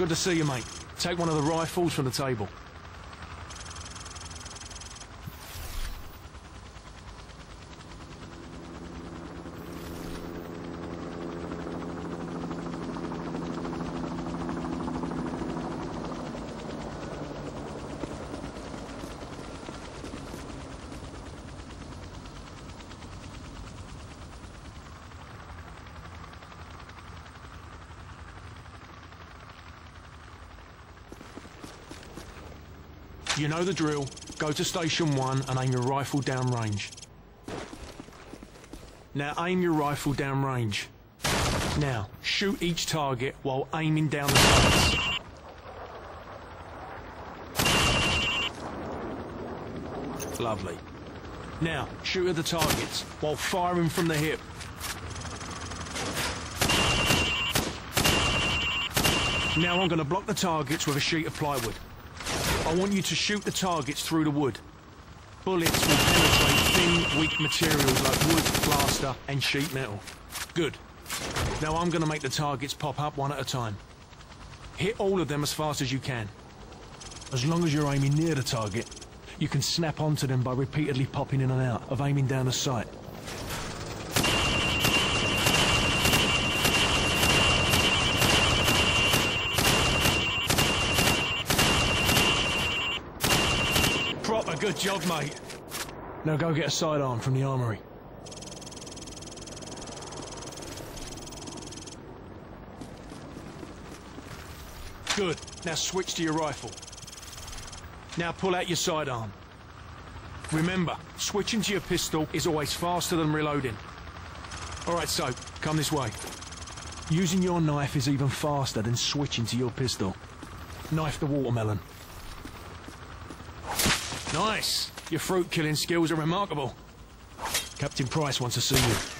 Good to see you, mate. Take one of the rifles from the table. You know the drill. Go to station one and aim your rifle down range. Now aim your rifle down range. Now, shoot each target while aiming down the sights. Lovely. Now, shoot at the targets while firing from the hip. Now I'm going to block the targets with a sheet of plywood. I want you to shoot the targets through the wood. Bullets will penetrate thin, weak materials like wood, plaster and sheet metal. Good. Now I'm going to make the targets pop up one at a time. Hit all of them as fast as you can. As long as you're aiming near the target, you can snap onto them by repeatedly popping in and out of aiming down the sight. Good job, mate. Now go get a sidearm from the armory. Good. Now switch to your rifle. Now pull out your sidearm. Remember, switching to your pistol is always faster than reloading. All right, so, come this way. Using your knife is even faster than switching to your pistol. Knife the watermelon. Nice! Your fruit killing skills are remarkable. Captain Price wants to see you.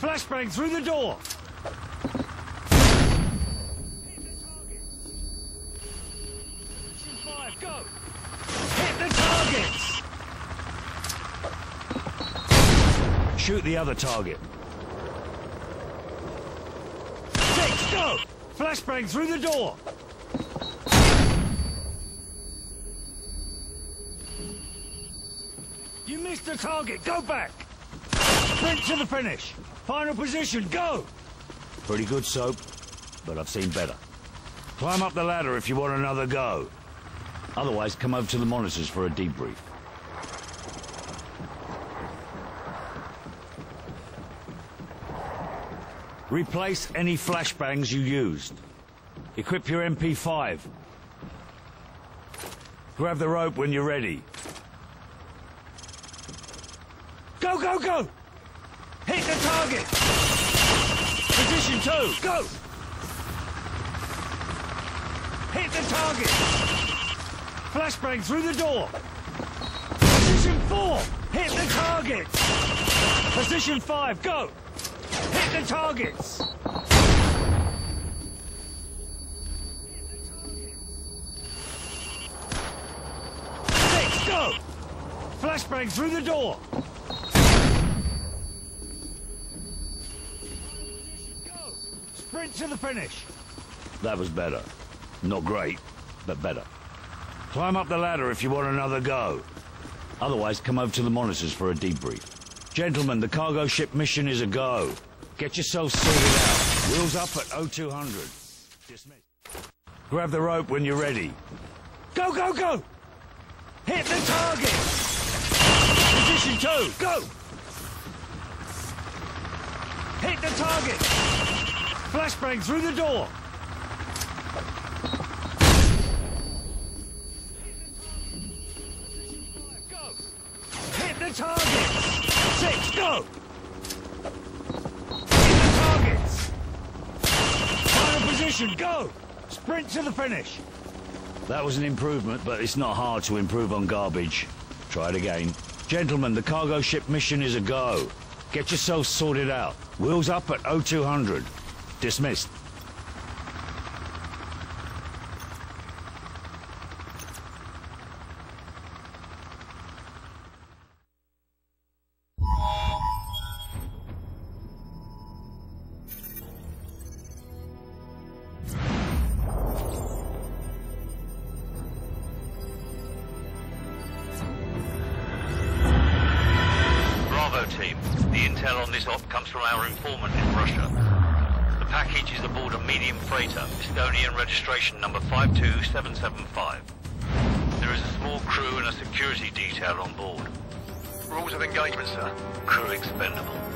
Flashbang through the door! Shoot the other target. Six, go! Flashbang through the door! You missed the target, go back! Sprint to the finish! Final position, go! Pretty good, Soap, but I've seen better. Climb up the ladder if you want another go. Otherwise, come over to the monitors for a debrief. Replace any flashbangs you used. Equip your MP5. Grab the rope when you're ready. Go, go, go! Hit the target! Position two, go! Hit the target! Flashbang through the door! Position four, hit the target! Position five, go! Hit the targets! Six, go! Flashbang through the door! To the finish! That was better. Not great, but better. Climb up the ladder if you want another go. Otherwise, come over to the monitors for a debrief. Gentlemen, the cargo ship mission is a go. Get yourselves sorted out. Wheels up at 0200. Dismiss. Grab the rope when you're ready. Go, go, go! Hit the target! Position two, go! Hit the target! Flashbang through the door! Hit the target! Six, go! Hit the targets! Final position, go! Sprint to the finish! That was an improvement, but it's not hard to improve on garbage. Try it again. Gentlemen, the cargo ship mission is a go. Get yourselves sorted out. Wheels up at 0200. Dismissed. Bravo team. The intel on this op comes from our informant in Russia. The package is aboard a medium freighter, Estonian registration number 52775. There is a small crew and a security detail on board. Rules of engagement, sir. Crew expendable.